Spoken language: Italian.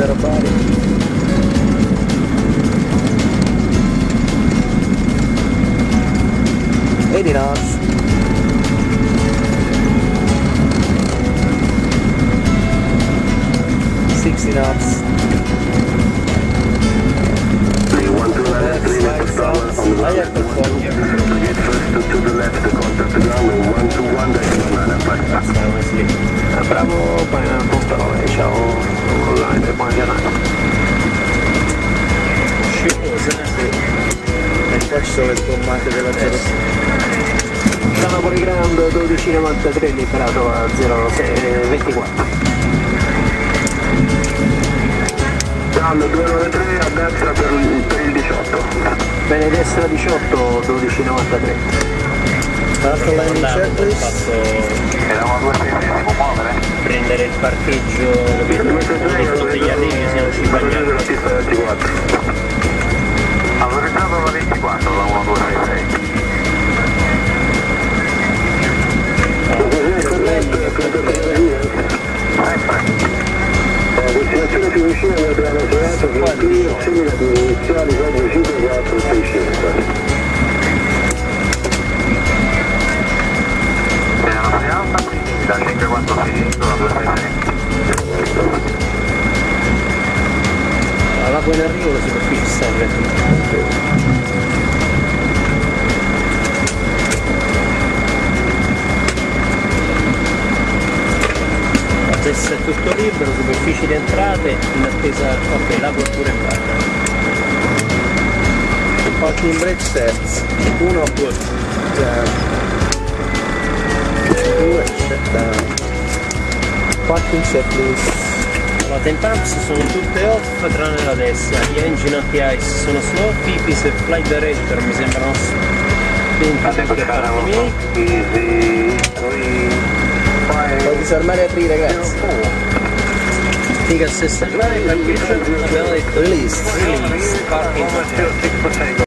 better body. Eighty knots. Sixty knots. Ayak get First to the left, the contact ground, and one to one, that's Bravo, Pineapple, Tower, Shower. Online, giornata. Scivosa, sì. E qua ci sono le sgommate della 06. Napoli Grand 1293 liberato a 0624. Ground 293 a destra per il, per il 18. Bene, destra 18, 1293. L'altro ho checklist. Eravamo 266, si può muovere? prendere il parcheggio, capito? Più vicina che abbiamo trovato è qui, simile di iniziali 4, 5, 4, 6, 5. Piano sei alta, quindi da 5, 4, 6, 5, la 266. All'acqua in arrivo la superficie serve. Adesso è tutto libero, superfici di entrate, in attesa. Ok, l'acqua è pure fatta. Parking brake sets. 1 Good. 2 shutdown. Parking checklist. La temp sono tutte off tranne la destra, gli engine anti-ice sono slow, PPs e flight director mi sembrano spenti a parte miei. Låter Sörberg är tre rätt. Tigas syster. Release. Released.